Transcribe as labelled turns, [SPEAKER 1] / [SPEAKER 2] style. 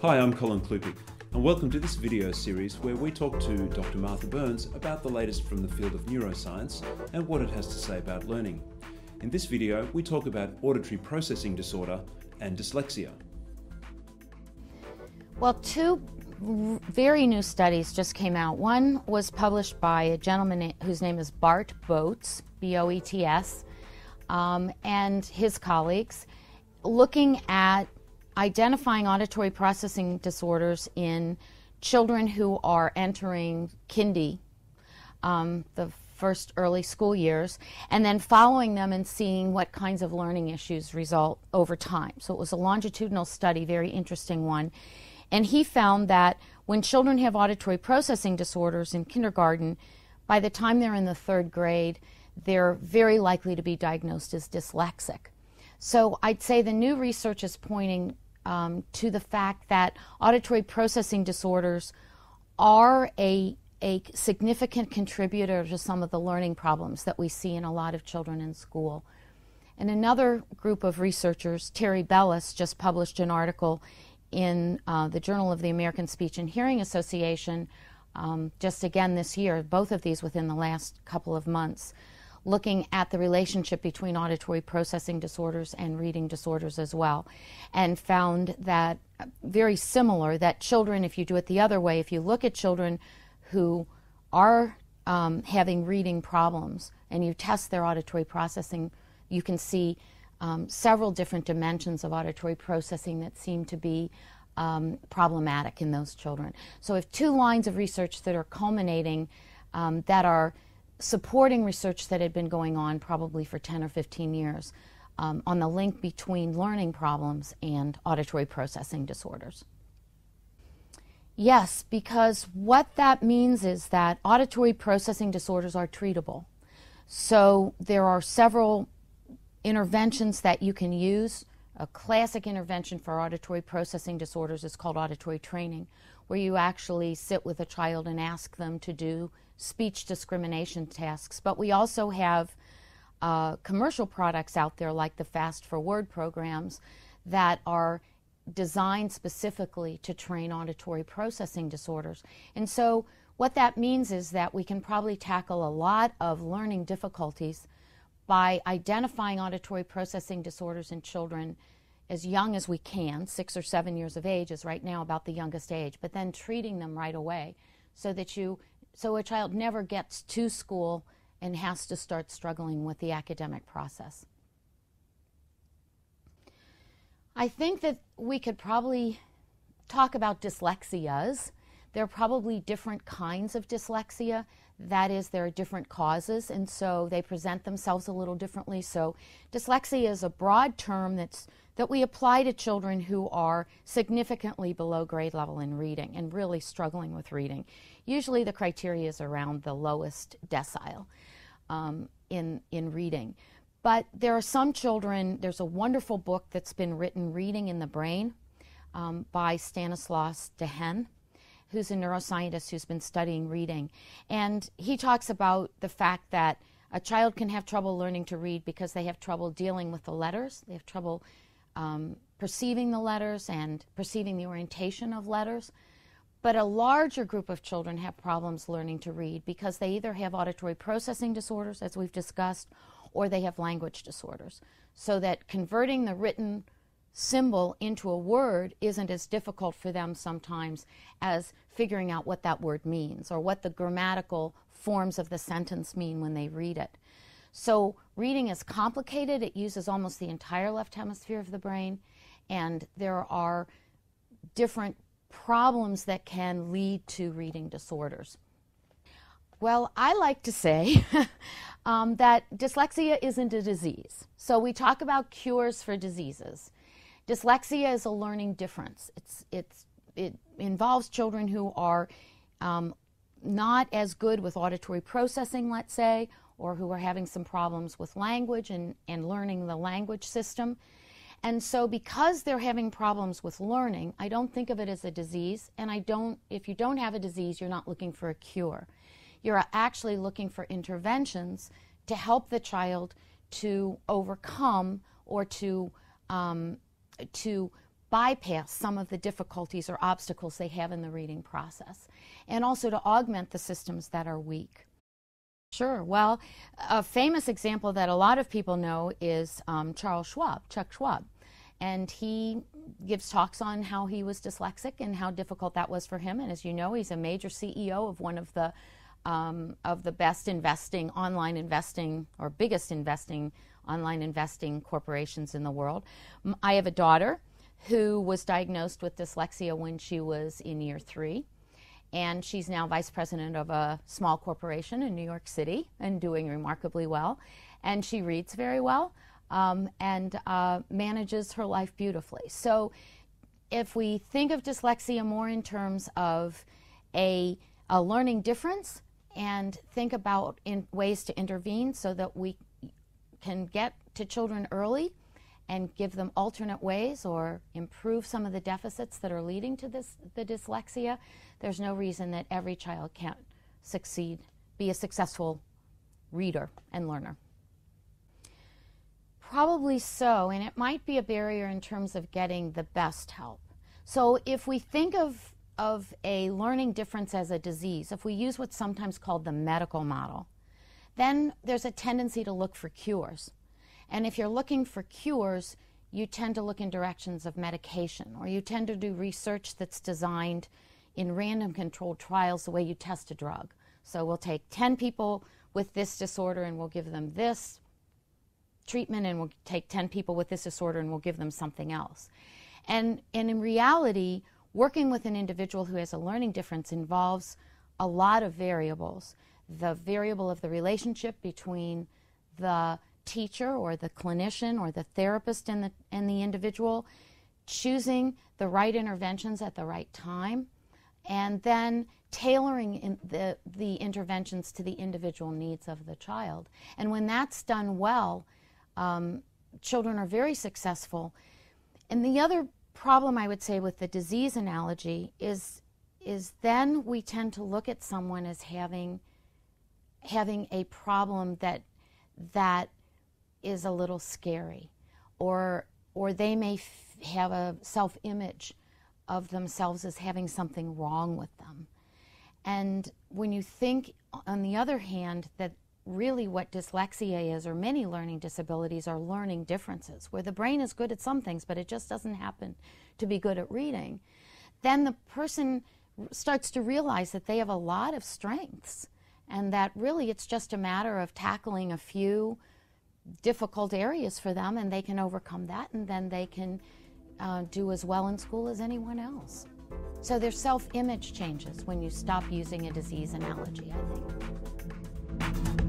[SPEAKER 1] Hi, I'm Colin Klupiec, and welcome to this video series where we talk to Dr. Martha Burns about the latest from the field of neuroscience and what it has to say about learning. In this video, we talk about auditory processing disorder and dyslexia.
[SPEAKER 2] Well, two very new studies just came out. One was published by a gentleman whose name is Bart Boets, B O E T S, um, and his colleagues, looking at identifying auditory processing disorders in children who are entering kindy, um, the first early school years, and then following them and seeing what kinds of learning issues result over time. So it was a longitudinal study, very interesting one. And he found that when children have auditory processing disorders in kindergarten, by the time they're in the third grade, they're very likely to be diagnosed as dyslexic. So I'd say the new research is pointing um, to the fact that auditory processing disorders are a, a significant contributor to some of the learning problems that we see in a lot of children in school. And another group of researchers, Teri Bellis, just published an article in uh, the Journal of the American Speech and Hearing Association um, just again this year, both of these within the last couple of months, looking at the relationship between auditory processing disorders and reading disorders as well, and found that uh, very similar that children, if you do it the other way, if you look at children who are um, having reading problems and you test their auditory processing, you can see um, several different dimensions of auditory processing that seem to be um, problematic in those children. So, have two lines of research that are culminating um, that are supporting research that had been going on probably for 10 or 15 years um, on the link between learning problems and auditory processing disorders. Yes, because what that means is that auditory processing disorders are treatable. So there are several interventions that you can use. A classic intervention for auditory processing disorders is called auditory training, where you actually sit with a child and ask them to do speech discrimination tasks. But we also have uh, commercial products out there like the Fast ForWord programs that are designed specifically to train auditory processing disorders. And so what that means is that we can probably tackle a lot of learning difficulties by identifying auditory processing disorders in children as young as we can, six or seven years of age is right now about the youngest age, but then treating them right away so that you so a child never gets to school and has to start struggling with the academic process. I think that we could probably talk about dyslexias. There are probably different kinds of dyslexia. That is, there are different causes, and so they present themselves a little differently. So, dyslexia is a broad term that's that we apply to children who are significantly below grade level in reading and really struggling with reading. Usually, the criteria is around the lowest decile um, in in reading. But there are some children. There's a wonderful book that's been written, "Reading in the Brain," um, by Stanislas Dehaene who's a neuroscientist who's been studying reading. And he talks about the fact that a child can have trouble learning to read because they have trouble dealing with the letters, they have trouble um, perceiving the letters and perceiving the orientation of letters. But a larger group of children have problems learning to read because they either have auditory processing disorders, as we've discussed, or they have language disorders. So that converting the written symbol into a word isn't as difficult for them sometimes as figuring out what that word means or what the grammatical forms of the sentence mean when they read it. So, reading is complicated. It uses almost the entire left hemisphere of the brain, and there are different problems that can lead to reading disorders. Well, I like to say um, that dyslexia isn't a disease. So, we talk about cures for diseases. Dyslexia is a learning difference. It's, it's, it involves children who are um, not as good with auditory processing, let's say, or who are having some problems with language and, and learning the language system. And so, because they're having problems with learning, I don't think of it as a disease. And I don't, if you don't have a disease, you're not looking for a cure. You're actually looking for interventions to help the child to overcome or to um, to bypass some of the difficulties or obstacles they have in the reading process, and also to augment the systems that are weak. Sure. Well, a famous example that a lot of people know is um, Charles Schwab, Chuck Schwab. And he gives talks on how he was dyslexic and how difficult that was for him. And as you know, he's a major CEO of one of the um, of the best investing, online investing, or biggest investing, online investing corporations in the world. I have a daughter who was diagnosed with dyslexia when she was in year three and she's now vice president of a small corporation in New York City and doing remarkably well. And she reads very well um, and uh, manages her life beautifully. So, if we think of dyslexia more in terms of a, a learning difference and think about in ways to intervene so that we can get to children early and give them alternate ways or improve some of the deficits that are leading to this the dyslexia, there's no reason that every child can't succeed, be a successful reader and learner. Probably so, and it might be a barrier in terms of getting the best help. So if we think of of a learning difference as a disease, if we use what's sometimes called the medical model, then there's a tendency to look for cures. And if you're looking for cures, you tend to look in directions of medication, or you tend to do research that's designed in random controlled trials the way you test a drug. So we'll take 10 people with this disorder and we'll give them this treatment, and we'll take 10 people with this disorder and we'll give them something else. And, and in reality, working with an individual who has a learning difference involves a lot of variables. The variable of the relationship between the teacher or the clinician or the therapist and the, and the individual, choosing the right interventions at the right time, and then tailoring in the, the interventions to the individual needs of the child. And when that's done well, um, children are very successful. And the other problem I would say with the disease analogy is is then we tend to look at someone as having having a problem that that is a little scary, or or they may f- have a self-image of themselves as having something wrong with them. And when you think, on the other hand, that really what dyslexia is, or many learning disabilities, are learning differences, where the brain is good at some things, but it just doesn't happen to be good at reading, then the person starts to realize that they have a lot of strengths and that really it's just a matter of tackling a few difficult areas for them and they can overcome that and then they can uh, do as well in school as anyone else. So their self image changes when you stop using a disease analogy, I think.